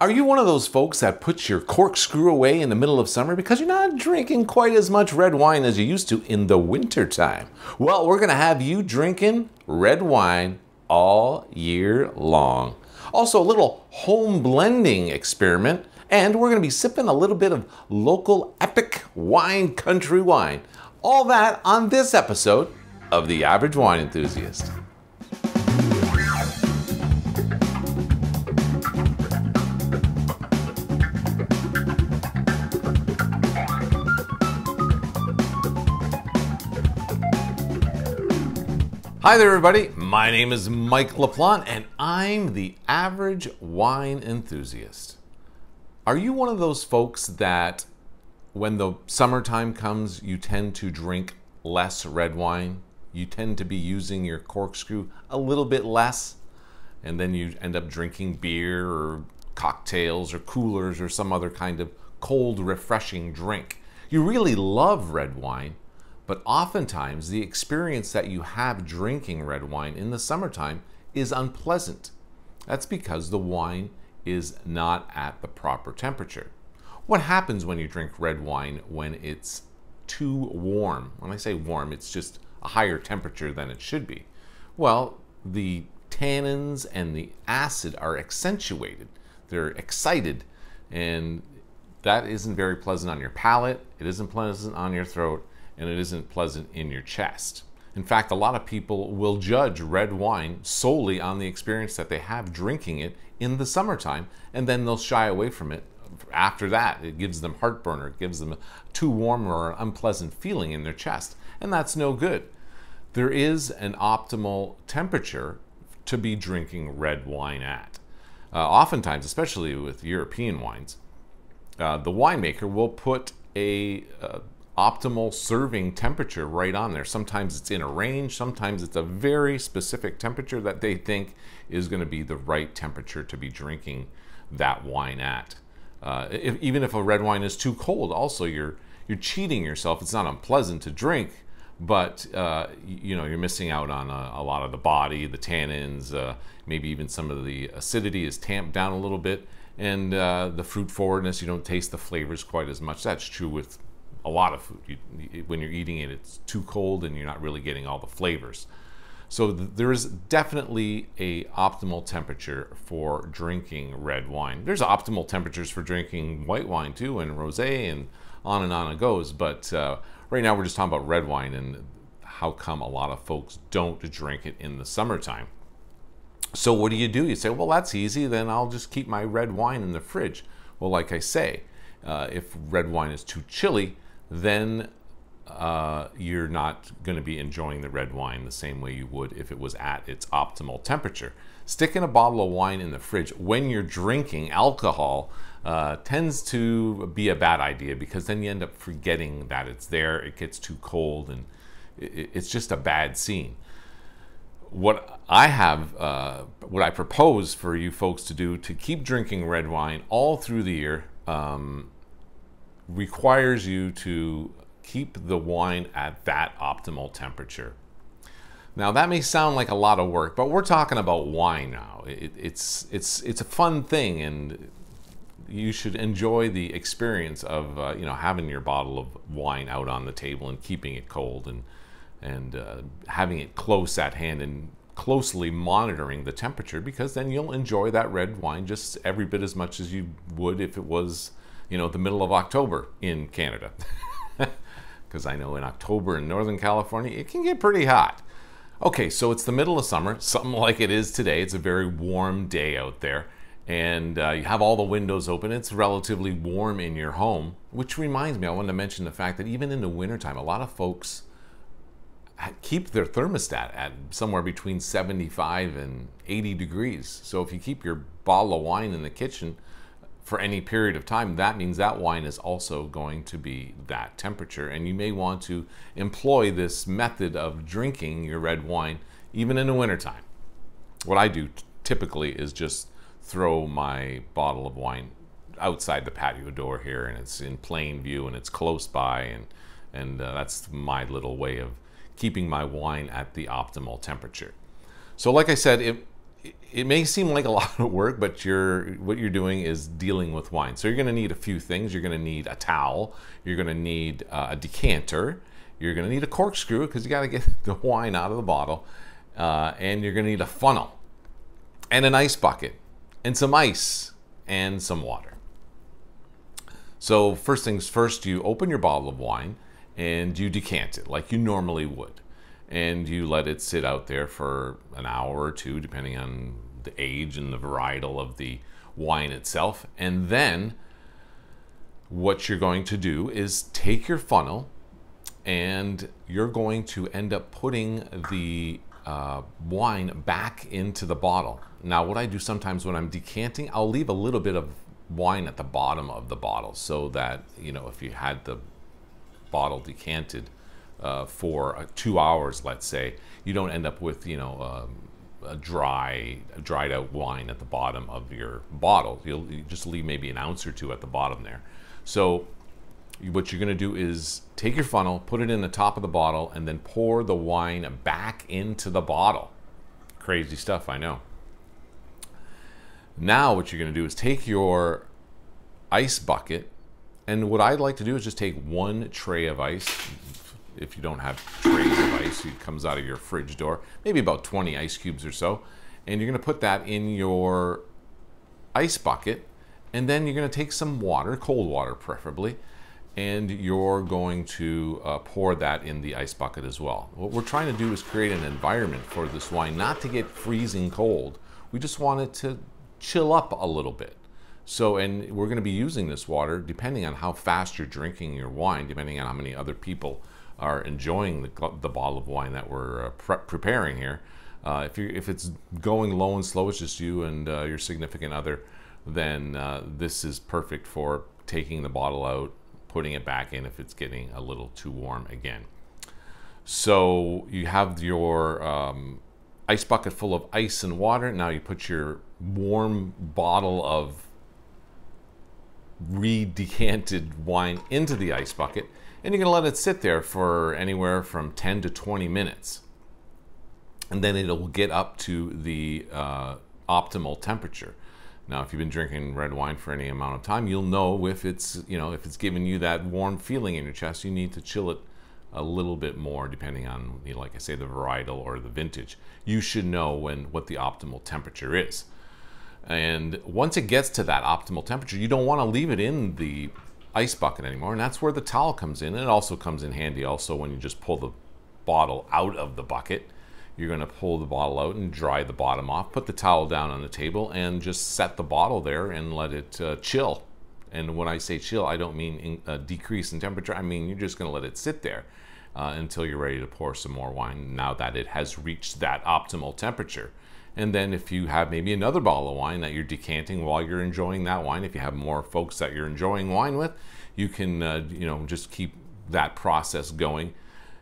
Are you one of those folks that puts your corkscrew away in the middle of summer because you're not drinking quite as much red wine as you used to in the wintertime? Well, we're going to have you drinking red wine all year long. Also, a little home blending experiment, and we're going to be sipping a little bit of local epic wine, country wine. All that on this episode of The Average Wine Enthusiast. Hi there, everybody. My name is Mike LaPlante, and I'm the average wine enthusiast. Are you one of those folks that, when the summertime comes, you tend to drink less red wine? You tend to be using your corkscrew a little bit less, and then you end up drinking beer or cocktails or coolers or some other kind of cold, refreshing drink. You really love red wine but oftentimes, the experience that you have drinking red wine in the summertime is unpleasant. That's because the wine is not at the proper temperature. What happens when you drink red wine when it's too warm? When I say warm, it's just a higher temperature than it should be. Well, the tannins and the acid are accentuated. They're excited, and that isn't very pleasant on your palate. It isn't pleasant on your throat, and it isn't pleasant in your chest. In fact, a lot of people will judge red wine solely on the experience that they have drinking it in the summertime, and then they'll shy away from it. After that, it gives them heartburn or it gives them a too warm or unpleasant feeling in their chest, and that's no good. There is an optimal temperature to be drinking red wine at. Uh, oftentimes, especially with European wines, uh, the winemaker will put a uh, optimal serving temperature right on there. Sometimes it's in a range, sometimes it's a very specific temperature that they think is going to be the right temperature to be drinking that wine at. Uh, if, even if a red wine is too cold, also you're you're cheating yourself. It's not unpleasant to drink, but uh, you know you're missing out on a, a, lot of the body, the tannins, uh, maybe even some of the acidity is tamped down a little bit, and uh, the fruit forwardness. You don't taste the flavors quite as much. That's true with a lot of food. You, when you're eating it, it's too cold and you're not really getting all the flavors. So th- there is definitely a optimal temperature for drinking red wine. There's optimal temperatures for drinking white wine too, and rosé, and on and on it goes. But uh, right now we're just talking about red wine and how come a lot of folks don't drink it in the summertime. So what do you do? You say, well, that's easy. Then I'll just keep my red wine in the fridge. Well, like I say, uh, if red wine is too chilly, then uh, you're not going to be enjoying the red wine the same way you would if it was at its optimal temperature. Sticking a bottle of wine in the fridge when you're drinking alcohol uh, tends to be a bad idea because then you end up forgetting that it's there, it gets too cold, and it, it's just a bad scene. What I have, uh, what I propose for you folks to do to keep drinking red wine all through the year, um, requires you to keep the wine at that optimal temperature. Now that may sound like a lot of work, but we're talking about wine now. It, it's it's it's a fun thing, and you should enjoy the experience of uh, you know having your bottle of wine out on the table and keeping it cold and and uh, having it close at hand and closely monitoring the temperature because then you'll enjoy that red wine just every bit as much as you would if it was you know, the middle of October in Canada. Because I know in October in Northern California, it can get pretty hot. Okay, so it's the middle of summer, something like it is today. It's a very warm day out there, and uh, you have all the windows open. It's relatively warm in your home, which reminds me, I wanted to mention the fact that even in the wintertime, a lot of folks keep their thermostat at somewhere between 75 and 80 degrees. So if you keep your bottle of wine in the kitchen, for any period of time, that means that wine is also going to be that temperature. And you may want to employ this method of drinking your red wine even in the wintertime. What I do typically is just throw my bottle of wine outside the patio door here and it's in plain view and it's close by and and uh, that's my little way of keeping my wine at the optimal temperature. So like I said, it, it may seem like a lot of work, but you're what you're doing is dealing with wine. So you're going to need a few things. You're going to need a towel. You're going to need uh, a decanter. You're going to need a corkscrew because you got to get the wine out of the bottle, uh, and you're going to need a funnel, and an ice bucket, and some ice, and some water. So first things first, you open your bottle of wine and you decant it like you normally would and you let it sit out there for an hour or two, depending on the age and the varietal of the wine itself. And then what you're going to do is take your funnel and you're going to end up putting the uh, wine back into the bottle. Now, what I do sometimes when I'm decanting, I'll leave a little bit of wine at the bottom of the bottle so that, you know, if you had the bottle decanted, uh, for uh, two hours, let's say, you don't end up with you know um, a dry, dried out wine at the bottom of your bottle. You'll you just leave maybe an ounce or two at the bottom there. So what you're going to do is take your funnel, put it in the top of the bottle, and then pour the wine back into the bottle. Crazy stuff, I know. Now what you're going to do is take your ice bucket, and what I'd like to do is just take one tray of ice, if you don't have trays of ice, it comes out of your fridge door, maybe about 20 ice cubes or so. And you're gonna put that in your ice bucket. And then you're gonna take some water, cold water preferably, and you're going to uh, pour that in the ice bucket as well. What we're trying to do is create an environment for this wine, not to get freezing cold. We just want it to chill up a little bit. So, and we're going to be using this water depending on how fast you're drinking your wine, depending on how many other people are enjoying the, the bottle of wine that we're uh, pre preparing here. Uh, if, you if it's going low and slow, it's just you and uh, your significant other, then uh, this is perfect for taking the bottle out, putting it back in if it's getting a little too warm again. So you have your um, ice bucket full of ice and water. Now you put your warm bottle of redecanted wine into the ice bucket and you're going to let it sit there for anywhere from 10 to 20 minutes. And then it'll get up to the uh, optimal temperature. Now, if you've been drinking red wine for any amount of time, you'll know if it's, you know, if it's giving you that warm feeling in your chest, you need to chill it a little bit more depending on, you know, like I say, the varietal or the vintage. You should know when what the optimal temperature is. And once it gets to that optimal temperature, you don't want to leave it in the ice bucket anymore. And that's where the towel comes in. And it also comes in handy also when you just pull the bottle out of the bucket. You're going to pull the bottle out and dry the bottom off. Put the towel down on the table and just set the bottle there and let it uh, chill. And when I say chill, I don't mean in, uh, decrease in temperature. I mean you're just going to let it sit there uh, until you're ready to pour some more wine now that it has reached that optimal temperature. And then if you have maybe another bottle of wine that you're decanting while you're enjoying that wine, if you have more folks that you're enjoying wine with, you can uh, you know just keep that process going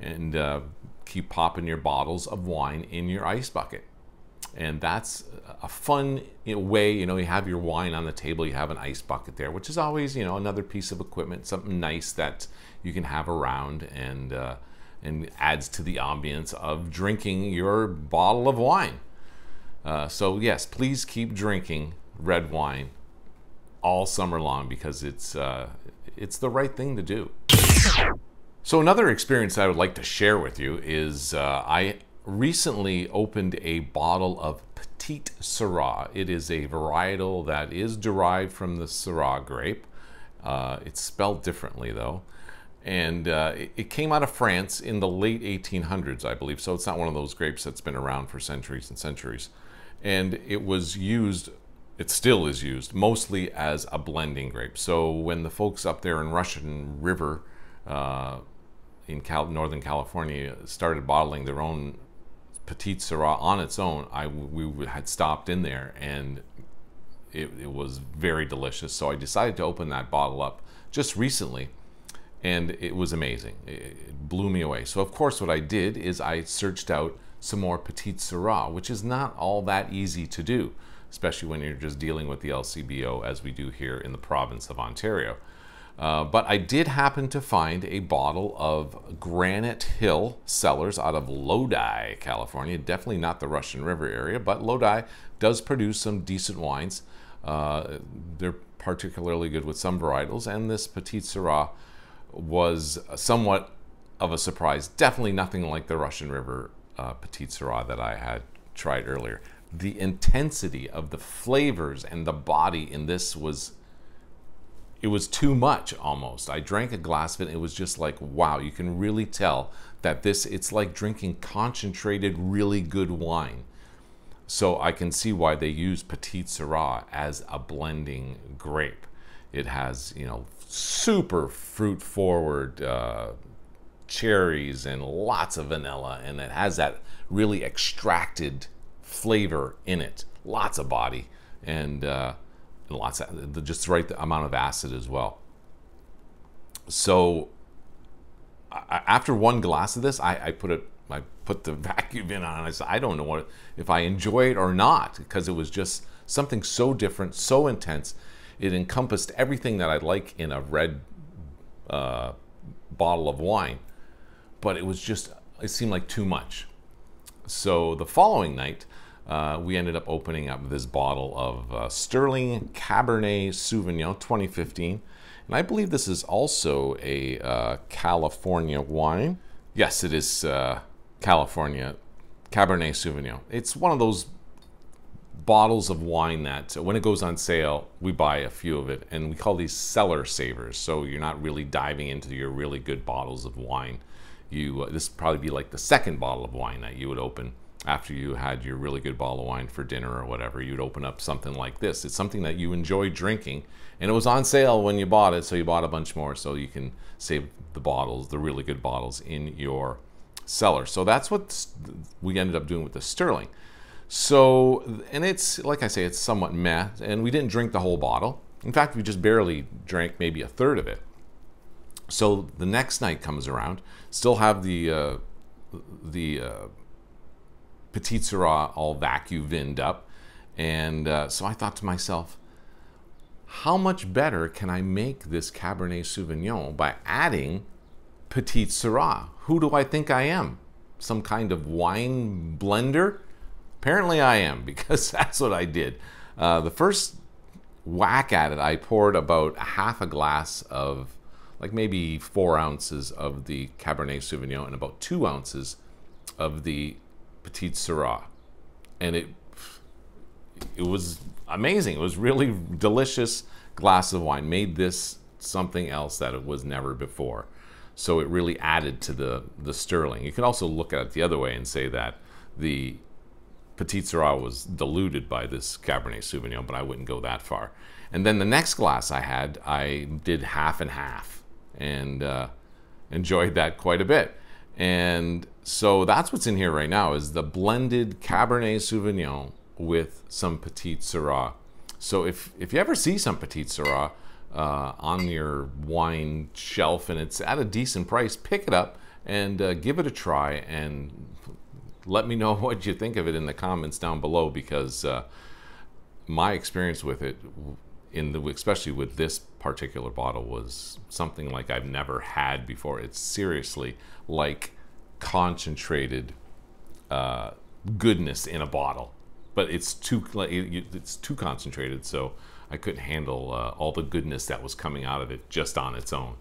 and uh, keep popping your bottles of wine in your ice bucket. And that's a fun way, you know, you have your wine on the table, you have an ice bucket there, which is always, you know, another piece of equipment, something nice that you can have around and, uh, and adds to the ambience of drinking your bottle of wine. Uh, so yes, please keep drinking red wine all summer long because it's uh, it's the right thing to do. So another experience I would like to share with you is uh, I recently opened a bottle of Petite Sirah. It is a varietal that is derived from the Syrah grape. Uh, it's spelled differently though. And uh, it, it came out of France in the late 1800s, I believe. So it's not one of those grapes that's been around for centuries and centuries and it was used it still is used mostly as a blending grape. So when the folks up there in Russian River uh, in Cal Northern California started bottling their own Petite Sirah on its own, I we had stopped in there and it, it was very delicious. So I decided to open that bottle up just recently and it was amazing. It blew me away. So of course what I did is I searched out some more Petite Sirah, which is not all that easy to do, especially when you're just dealing with the LCBO as we do here in the province of Ontario. Uh, but I did happen to find a bottle of Granite Hill Cellars out of Lodi, California. Definitely not the Russian River area, but Lodi does produce some decent wines. Uh, they're particularly good with some varietals, and this Petite Sirah was somewhat of a surprise. Definitely nothing like the Russian River uh, Petite Sirah that I had tried earlier. The intensity of the flavors and the body in this was it was too much almost. I drank a glass of it. and it was just like, wow, you can really tell that this, it's like drinking concentrated, really good wine. So I can see why they use Petite Sirah as a blending grape. It has, you know, super fruit forward uh, cherries and lots of vanilla, and it has that really extracted flavor in it. Lots of body and, uh, and lots of just the right amount of acid as well. So I, after one glass of this, I, I, put it, I put the Vacu Vin on. And I said, I don't know what if I enjoy it or not because it was just something so different, so intense. It encompassed everything that I like in a red uh, bottle of wine, but it was just it seemed like too much. So the following night, uh, we ended up opening up this bottle of uh, Sterling Cabernet Sauvignon 2015. And I believe this is also a uh, California wine. Yes, it is uh, California Cabernet Sauvignon. It's one of those bottles of wine that when it goes on sale, we buy a few of it. And we call these cellar savers. So you're not really diving into your really good bottles of wine. You, uh, this would probably be like the second bottle of wine that you would open after you had your really good bottle of wine for dinner or whatever, you'd open up something like this. It's something that you enjoy drinking, and it was on sale when you bought it, so you bought a bunch more so you can save the bottles, the really good bottles, in your cellar. So that's what we ended up doing with the Sterling. So, and it's, like I say, it's somewhat meh, and we didn't drink the whole bottle. In fact, we just barely drank maybe a third of it. So the next night comes around, still have the, uh, the, uh, Petite Sirah all vacuum vinned up. And uh, so I thought to myself, how much better can I make this Cabernet Sauvignon by adding Petite Sirah? Who do I think I am? Some kind of wine blender? Apparently I am, because that's what I did. Uh, the first whack at it, I poured about half a glass of, like maybe four ounces of the Cabernet Sauvignon and about two ounces of the Petite Sirah, and it it was amazing. It was really delicious glass of wine. Made this something else that it was never before. So it really added to the the sterling. You can also look at it the other way and say that the Petite Sirah was diluted by this Cabernet Sauvignon, but I wouldn't go that far. And then the next glass I had, I did half and half, and uh, enjoyed that quite a bit. And so that's what's in here right now is the blended Cabernet Sauvignon with some Petite Sirah. So if, if you ever see some Petite Sirah uh, on your wine shelf and it's at a decent price, pick it up and uh, give it a try and let me know what you think of it in the comments down below because uh, my experience with it in the especially with this particular bottle was something like I've never had before. It's seriously like concentrated uh, goodness in a bottle, but it's too it's too concentrated, so I couldn't handle uh, all the goodness that was coming out of it just on its own.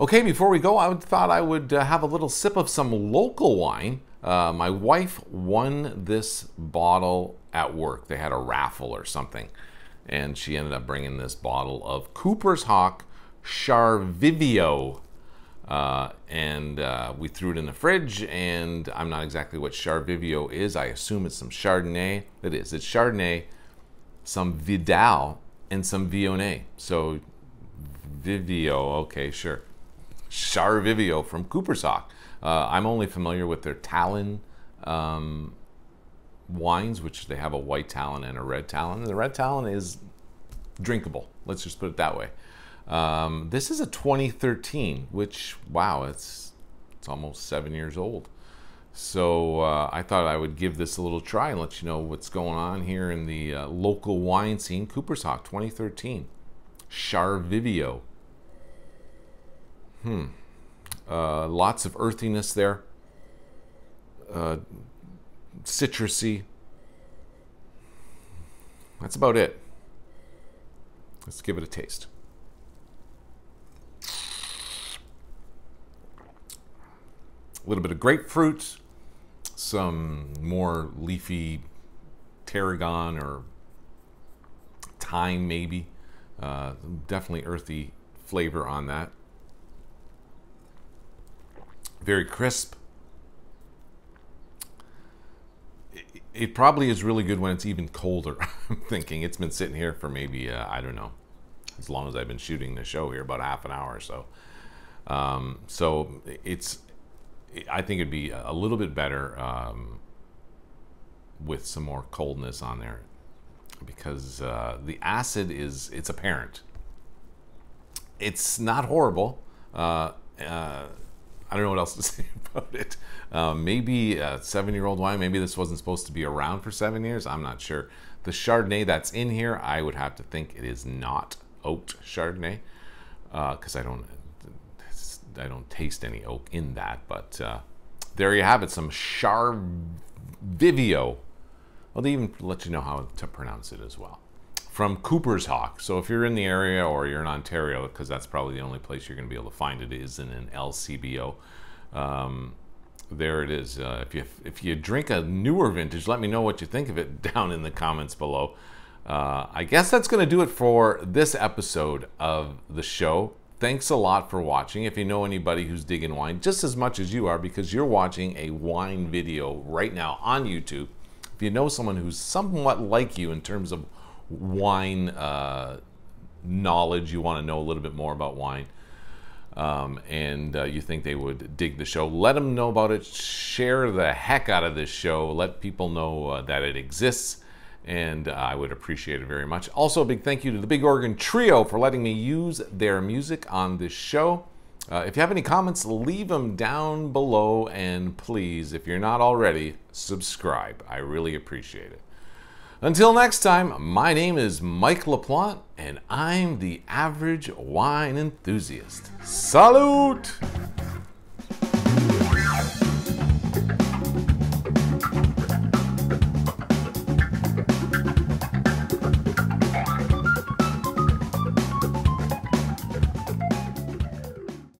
Okay, before we go, I thought I would uh, have a little sip of some local wine. Uh, my wife won this bottle at work. They had a raffle or something, and she ended up bringing this bottle of Cooper's Hawk Charvivio uh, and uh, we threw it in the fridge, and I'm not exactly what Charvivio is. I assume it's some Chardonnay. It is. It's Chardonnay, some Vidal, and some Viognier. So Vivio, okay, sure. Charvivio from Cooper's Hawk. Uh, I'm only familiar with their Talon um, wines, which they have a white Talon and a red Talon. And the red Talon is drinkable. Let's just put it that way. Um, this is a 2013, which wow, it's it's almost seven years old. So uh, I thought I would give this a little try and let you know what's going on here in the uh, local wine scene. Cooper's Hawk 2013. Charvivio. Hmm. Uh, lots of earthiness there. Citrusy. That's about it. Let's give it a taste. A little bit of grapefruit, some more leafy tarragon or thyme, maybe. Uh, definitely earthy flavor on that. Very crisp. It, probably is really good when it's even colder. I'm thinking it's been sitting here for maybe, uh, I don't know, as long as I've been shooting the show here, about half an hour or so. Um, so it's, I think it'd be a little bit better um, with some more coldness on there because uh, the acid is it's apparent. It's not horrible. Uh, uh, I don't know what else to say about it. Um, maybe a seven-year-old wine. Maybe this wasn't supposed to be around for seven years. I'm not sure. The Chardonnay that's in here, I would have to think it is not oaked Chardonnay because uh, I don't I don't taste any oak in that. But uh, there you have it, some Charvivio. Well, they even let you know how to pronounce it as well. From Cooper's Hawk. So if you're in the area or you're in Ontario, because that's probably the only place you're going to be able to find it is in an LCBO. Um, there it is. Uh, if you if you drink a newer vintage, let me know what you think of it down in the comments below. Uh, I guess that's going to do it for this episode of the show. Thanks a lot for watching. If you know anybody who's digging wine just as much as you are, because you're watching a wine video right now on YouTube, if you know someone who's somewhat like you in terms of wine uh, knowledge, you want to know a little bit more about wine, um, and uh, you think they would dig the show, let them know about it. Share the heck out of this show. Let people know uh, that it exists and I would appreciate it very much. Also, a big thank you to the Big Organ Trio for letting me use their music on this show. Uh, if you have any comments, leave them down below, and please, if you're not already, subscribe. I really appreciate it. Until next time, my name is Mike LaPlante, and I'm the average wine enthusiast. Salute!